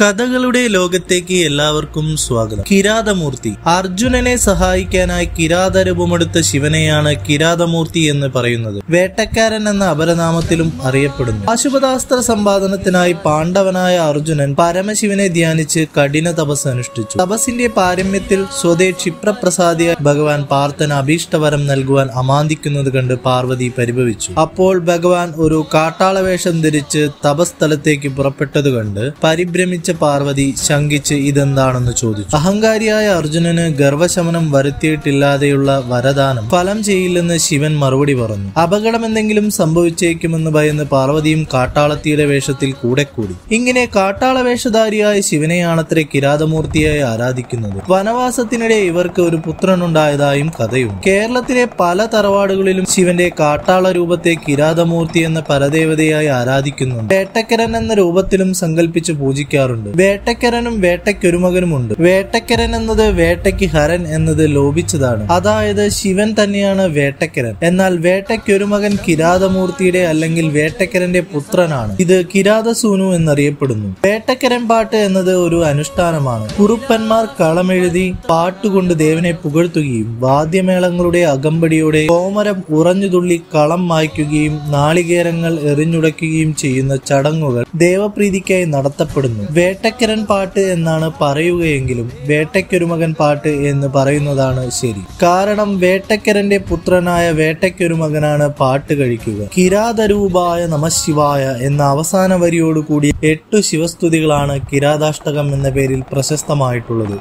കഥകളുടെ ലോകത്തേക്ക് എല്ലാവർക്കും സ്വാഗതം. കിരാതമൂർത്തി. അർജുനനെ സഹായിക്കാനായി കിരാതരൂപമെടുത്ത ശിവനെയാണ് കിരാതമൂർത്തി എന്ന് പറയുന്നത്. വേട്ടക്കാരൻ എന്ന അപരനാമത്തിലും അറിയപ്പെടുന്നു. അശുഭദാസ്ത്ര സമ്പാദനത്തിനായി പാണ്ഡവനായ അർജുനൻ പരമശിവനെ ധ്യാനിച്ച് കഠിന തപസ് അനുഷ്ഠിച്ചു. തപസിന്റെ പാരമ്യത്തിൽ സ്വദേ ക്ഷിപ്രപ്രസാദിയ ഭഗവാൻ പാർത്ഥന അഭീഷ്ടവരം നൽകുവാൻ അമാന്തിക്കുന്നത് കണ്ട് പാർവതി പരിഭവിച്ചു. അപ്പോൾ ഭഗവാൻ ഒരു കാട്ടാളവേഷം ധരിച്ച് തപസ്ഥലത്തേക്ക് പുറപ്പെട്ടത് കണ്ട് പരിഭ്രമിച്ച. പാർവതി ശങ്കിച്ച് ഇതെന്താണെന്ന് ചോദിച്ചു. അഹങ്കാരിയായ അർജുനന് ഗർവശമനം വരുത്തിയിട്ടില്ലാതെയുള്ള വരദാനം ഫലം ചെയ്യില്ലെന്ന് ശിവൻ മറുപടി പറഞ്ഞു. അപകടം എന്തെങ്കിലും സംഭവിച്ചേക്കുമെന്ന് ഭയന്ന് പാർവതിയും കാട്ടാളത്തിയുടെ വേഷത്തിൽ കൂടെ കൂടി. ഇങ്ങനെ കാട്ടാള വേഷധാരിയായ ശിവനെയാണത്രേ കിരാതമൂർത്തിയായി ആരാധിക്കുന്നത്. വനവാസത്തിനിടെ ഇവർക്ക് ഒരു പുത്രനുണ്ടായതായും കഥയും കേരളത്തിലെ പല തറവാടുകളിലും ശിവന്റെ കാട്ടാള രൂപത്തെ കിരാതമൂർത്തി എന്ന പരദേവതയായി ആരാധിക്കുന്നുണ്ട്. വേട്ടക്കരൻ എന്ന രൂപത്തിലും സങ്കല്പിച്ച് പൂജിക്കാറുണ്ട്. വേട്ടക്കരനും വേട്ടയ്ക്കൊരുമകനുമുണ്ട്. വേട്ടക്കരൻ എന്നത് വേട്ടയ്ക്ക് ഹരൻ എന്നത് ലോപിച്ചതാണ്. അതായത് ശിവൻ തന്നെയാണ് വേട്ടക്കരൻ. എന്നാൽ വേട്ടയ്ക്കൊരുമകൻ കിരാതമൂർത്തിയുടെ അല്ലെങ്കിൽ വേട്ടക്കരന്റെ പുത്രനാണ്. ഇത് കിരാതസൂനു എന്നറിയപ്പെടുന്നു. വേട്ടക്കരൻ പാട്ട് എന്നത് ഒരു അനുഷ്ഠാനമാണ്. കുറുപ്പന്മാർ കളമെഴുതി പാട്ടുകൊണ്ട് ദേവനെ പുകഴ്ത്തുകയും വാദ്യമേളങ്ങളുടെ അകമ്പടിയോടെ കോമരം ഉറഞ്ഞുതുള്ളി കളം മായ്ക്കുകയും നാളികേരങ്ങൾ എറിഞ്ഞുടയ്ക്കുകയും ചെയ്യുന്ന ചടങ്ങുകൾ ദേവപ്രീതിക്കായി നടത്തപ്പെടുന്നു. വേട്ടക്കരൻ പാട്ട് എന്നാണ് പറയുകയെങ്കിലും വേട്ടയ്ക്കൊരുമകൻ പാട്ട് എന്ന് പറയുന്നതാണ് ശരി. കാരണം വേട്ടക്കരന്റെ പുത്രനായ വേട്ടയ്ക്കൊരുമകനാണ് പാട്ട് കഴിക്കുക. കിരാതരൂപായ നമശിവായ എന്ന അവസാന വരിയോടുകൂടി എട്ടു ശിവസ്തുതികളാണ് കിരാതാഷ്ടകം എന്ന പേരിൽ പ്രശസ്തമായിട്ടുള്ളത്.